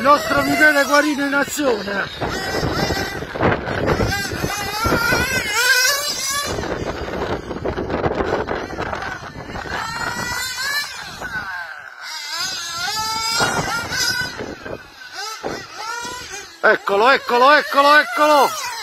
Il nostro Michele Guarino in azione. Eccolo, eccolo, eccolo, eccolo!